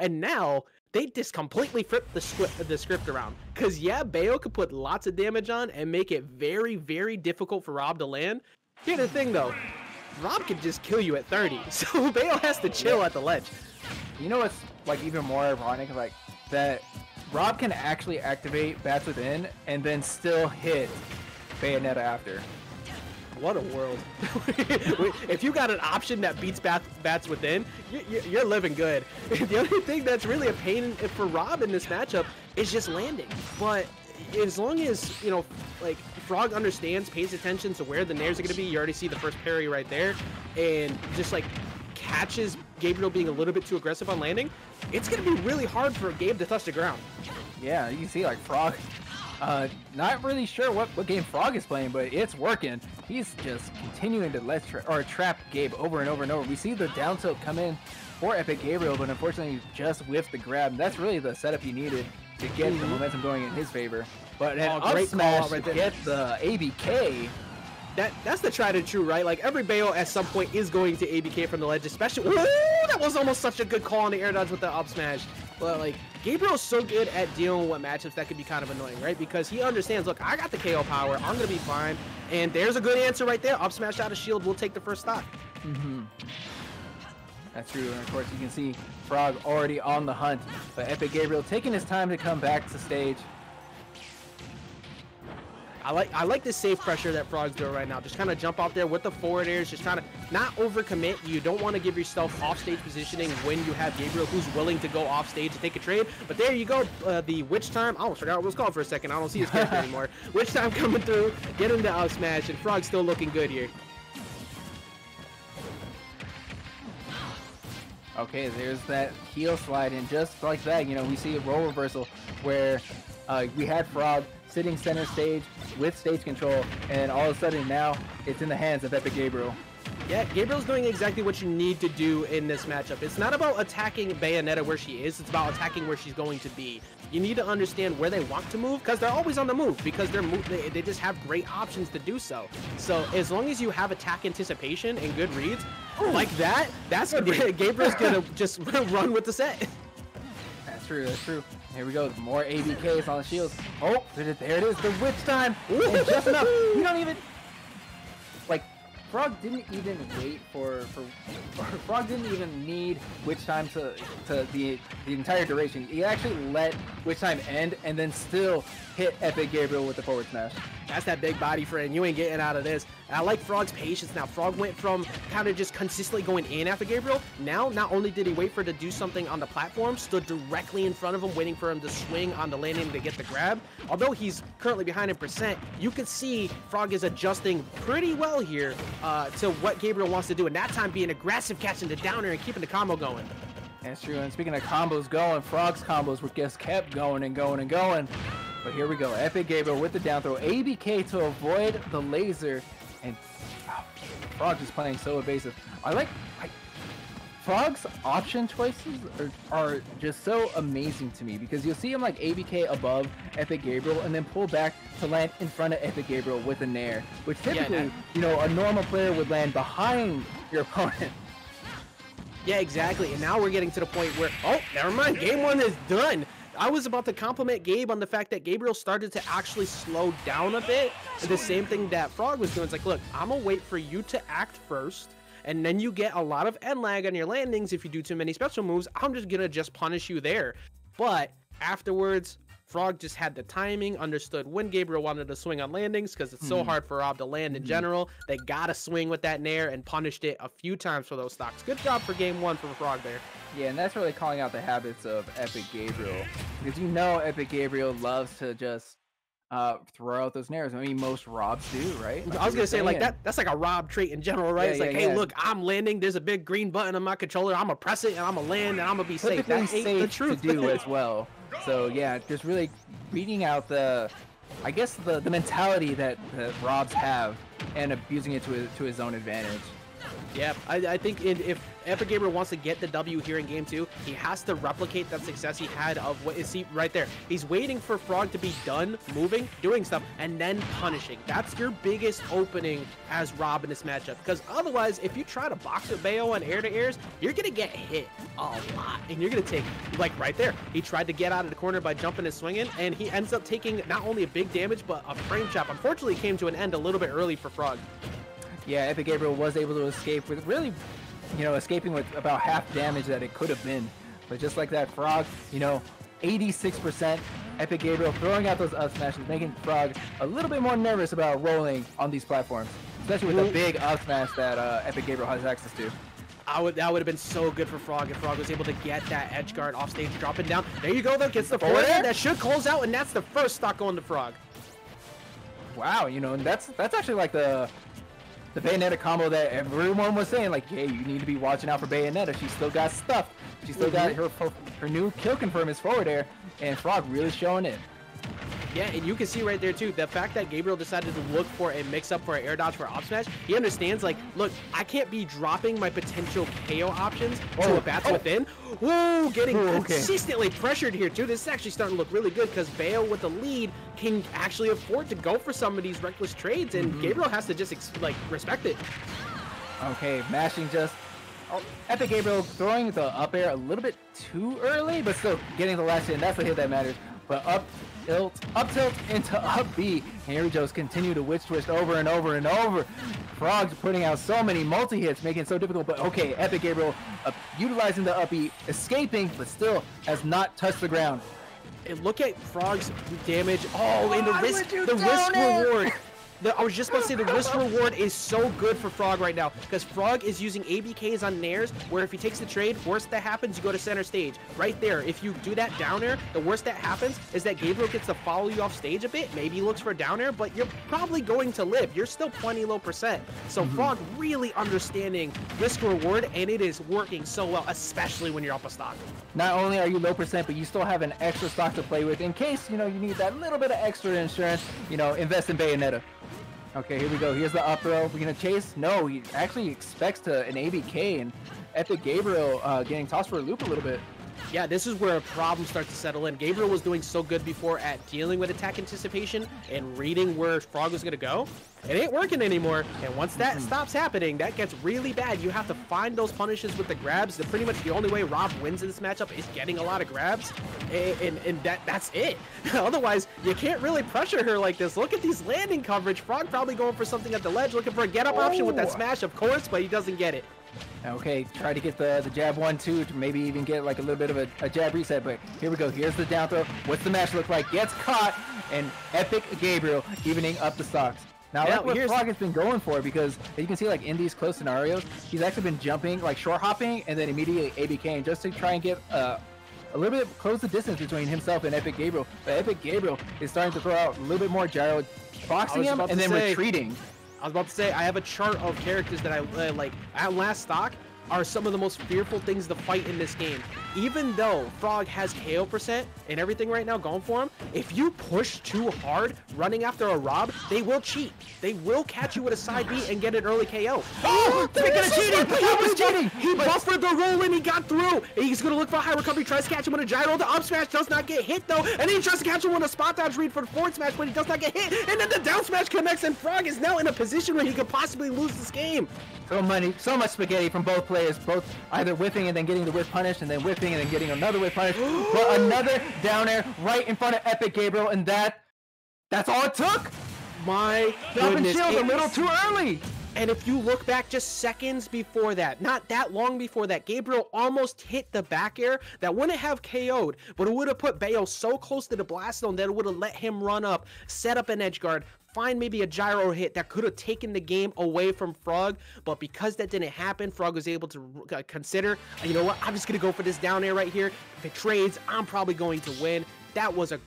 And now they just completely flipped the script the script around. Cause yeah, Bayo could put lots of damage on and make it very, very difficult for Rob to land. Here's the thing though, Rob can just kill you at 30, so Bayo has to chill at the ledge. You know what's like even more ironic? Like that Rob can actually activate Bats Within and then still hit Bayonetta after. What a world. if you got an option that beats Bats, bats Within, you, you're living good. The only thing that's really a pain for Rob in this matchup is just landing. But as long as, you know, like, Frawg understands, pays attention to where the nairs are going to be, you already see the first parry right there, and just, like, catches Gabriel being a little bit too aggressive on landing, it's going to be really hard for Gabe to touch the ground. Yeah, you see, like, Frawg uh, not really sure what, what game Frawg is playing, but it's working. He's just continuing to let tra or trap Gabe over and over and over. We see the down tilt come in for Epic Gabriel, but unfortunately just whiffed the grab. That's really the setup he needed to get the mm-hmm. momentum going in his favor. But an oh, great smash right get the ABK. That that's the tried and true, right? Like every Bayo at some point is going to ABK from the ledge, especially. Ooh, that was almost such a good call on the air dodge with the up smash. But like Gabriel's so good at dealing with matchups that could be kind of annoying, right? Because he understands, look, I got the KO power, I'm gonna be fine. And there's a good answer right there. Up smash out of shield, we'll take the first stock. Mm-hmm. That's true, and of course you can see Frawg already on the hunt. But Epic Gabriel taking his time to come back to stage. I like I like the safe pressure that Frawg's doing right now. Just kind of jump out there with the forward airs, just trying to not overcommit. You don't want to give yourself off-stage positioning when you have Gabriel who's willing to go off-stage to take a trade. But there you go, uh, the Witch Time. I almost forgot what it was called for a second. I don't see his character anymore. Witch Time coming through, get him to out smash, and Frawg's still looking good here. Okay, there's that heel slide, and just like that, you know, we see a role reversal where uh, we had Frawg sitting center stage with stage control, and all of a sudden now it's in the hands of Epic Gabriel. Yeah, Gabriel's doing exactly what you need to do in this matchup. It's not about attacking Bayonetta where she is, it's about attacking where she's going to be. You need to understand where they want to move because they're always on the move because they're move they, they just have great options to do so. So as long as you have attack anticipation and good reads, Ooh. like that, that's going to be Gabriel's gonna just run with the set. That's true, that's true. Here we go. More ABKs on the shields. Oh, there it is. The witch time. And just enough. You don't even... Like, Frawg didn't even wait for, for, for Frawg didn't even need Witch Time to to the the entire duration. He actually let Witch Time end and then still hit Epic Gabriel with the forward smash. That's that big body, friend. You ain't getting out of this. And I like Frawg's patience now. Frawg went from kind of just consistently going in after Gabriel. Now, not only did he wait for it to do something on the platform, stood directly in front of him, waiting for him to swing on the landing to get the grab. Although he's currently behind in percent, you can see Frawg is adjusting pretty well here uh, to what Gabriel wants to do. And that time being aggressive, catching the downer and keeping the combo going. That's true. And speaking of combos going, Frawg's combos were just kept going and going and going. But here we go. Epic Gabriel with the down throw. ABK to avoid the laser. And oh, Frawg is playing so evasive. I like... I, Frawg's option choices are, are, just so amazing to me because you'll see him like ABK above Epic Gabriel and then pull back to land in front of Epic Gabriel with a Nair, which typically, yeah, you know, a normal player would land behind your opponent. Yeah, exactly. And now we're getting to the point where, oh, never mind. Game one is done. I was about to compliment Gabe on the fact that Gabriel started to actually slow down a bit. The same thing that Frawg was doing. It's like, look, I'm going to wait for you to act first. And then you get a lot of end lag on your landings if you do too many special moves. I'm just going to just punish you there. But afterwards, Frawg just had the timing, understood when Gabriel wanted to swing on landings because it's so mm. hard for Rob to land in mm. general. They got to swing with that Nair and punished it a few times for those stocks. Good job for game one for Frawg there. Yeah, and that's really calling out the habits of Epic Gabriel. Because you know Epic Gabriel loves to just uh, throw out those nairs. I mean, most Robs do, right? I was gonna say like that. That's like a Rob trait in general, right? Yeah, it's yeah, like, hey, yeah. look, I'm landing. There's a big green button on my controller. I'm gonna press it and I'm gonna land and I'm gonna be safe. That's safe the truth. to do as well. So yeah, just really beating out the, I guess the the mentality that, that Robs have and abusing it to his, to his own advantage. Yeah, I, I think if Epic Gamer wants to get the W here in game two, he has to replicate that success he had of what is he right there. He's waiting for Frawg to be done moving, doing stuff, and then punishing. That's your biggest opening as Rob in this matchup. Because otherwise, if you try to box with Bayo on air to airs, you're gonna get hit a lot. And you're gonna take like right there. He tried to get out of the corner by jumping and swinging, and he ends up taking not only a big damage, but a frame chop. Unfortunately, it came to an end a little bit early for Frawg. Yeah, Epic Gabriel was able to escape with really, you know, escaping with about half damage that it could have been. But just like that, Frawg, you know, 86%. Epic Gabriel throwing out those up smashes, making Frawg a little bit more nervous about rolling on these platforms, especially with the big up smash that uh, Epic Gabriel has access to. I would that would have been so good for Frawg if Frawg was able to get that edge guard off stage, dropping down. There you go though, gets the forward that should close out, and that's the first stock going to Frawg. Wow, you know, and that's that's actually like the the Bayonetta combo that everyone was saying, like, hey, you need to be watching out for Bayonetta. She still got stuff. She still got mm-hmm. her her new kill confirm is forward air, and Frawg really showing it. Yeah, and you can see right there too, the fact that Gabriel decided to look for a mix-up for an air dodge for op smash, he understands like, look, I can't be dropping my potential KO options oh, to a bats oh. within. Whoa, getting Ooh, okay. consistently pressured here too. This is actually starting to look really good because Bayo with the lead can actually afford to go for some of these reckless trades, and mm -hmm. Gabriel has to just like respect it. Okay, mashing just Oh, Epic Gabriel throwing the up air a little bit too early, but still getting the last hit, and that's the hit that matters. But up tilt, up tilt into up B. Here just continue to witch twist over and over and over. Frawgs putting out so many multi-hits, making it so difficult, but okay, Epic Gabriel uh, utilizing the up B, escaping, but still has not touched the ground. And look at Frawg's damage. Oh, and the risk, the risk reward. The, I was just about to say the risk reward is so good for Frawg right now because Frawg is using ABKs on Nairs where if he takes the trade, worst that happens, you go to center stage. Right there, if you do that down air, the worst that happens is that Gabriel gets to follow you off stage a bit. Maybe he looks for down air, but you're probably going to live. You're still plenty low percent. So mm -hmm. Frawg really understanding risk reward and it is working so well, especially when you're up a stock. Not only are you low percent, but you still have an extra stock to play with in case, you know, you need that little bit of extra insurance, you know, invest in Bayonetta. Okay, here we go. Here's the up throw. We're gonna chase. No, he actually expects to an ABK and Epic Gabriel uh, getting tossed for a loop a little bit. Yeah, this is where a problem starts to settle in. Gabriel was doing so good before at dealing with attack anticipation and reading where Frawg was going to go. It ain't working anymore, and once that mm -hmm. stops happening, that gets really bad. You have to find those punishes with the grabs. The pretty much the only way Rob wins in this matchup is getting a lot of grabs, and, and, and that that's it. Otherwise, you can't really pressure her like this. Look at these landing coverage. Frawg probably going for something at the ledge, looking for a get-up oh. option with that oh. smash, of course, but he doesn't get it. Okay, try to get the, the jab one, two, to maybe even get like a little bit of a, a jab reset, but here we go. Here's the down throw. What's the match look like? Gets caught, and Epic Gabriel evening up the stocks. Now, yeah, like what Frawg has been going for because you can see like in these close scenarios, he's actually been jumping, like short hopping, and then immediately ABKing just to try and get uh, a little bit close the distance between himself and Epic Gabriel. But Epic Gabriel is starting to throw out a little bit more gyro, boxing him and then say, retreating. I was about to say, I have a chart of characters that I uh, like. At last stock are some of the most fearful things to fight in this game. Even though Frawg has KO percent and everything right now going for him, if you push too hard running after a Rob, they will cheat. They will catch you with a side B and get an early KO. Oh, speaking of cheating, he was cheating. He buffered the roll and he got through. He's going to look for a high recovery, tries to catch him with a gyro. The up smash does not get hit though, and he tries to catch him with a spot dodge read for the forward smash, but he does not get hit. And then the down smash connects and Frawg is now in a position where he could possibly lose this game. So money, so much spaghetti from both players, both either whipping and then getting the whip punished, and then whipping and then getting another whip punished. but another down air right in front of Epic Gabriel, and that, that's all it took. My goodness, shield a little too early. And if you look back just seconds before that, not that long before that, Gabriel almost hit the back air that wouldn't have KO'd, but it would have put Bayo so close to the blast zone that it would have let him run up, set up an edge guard, find maybe a gyro hit that could have taken the game away from Frawg, but because that didn't happen, Frawg was able to uh, consider, you know what, I'm just going to go for this down air right here. If it trades, I'm probably going to win. That was a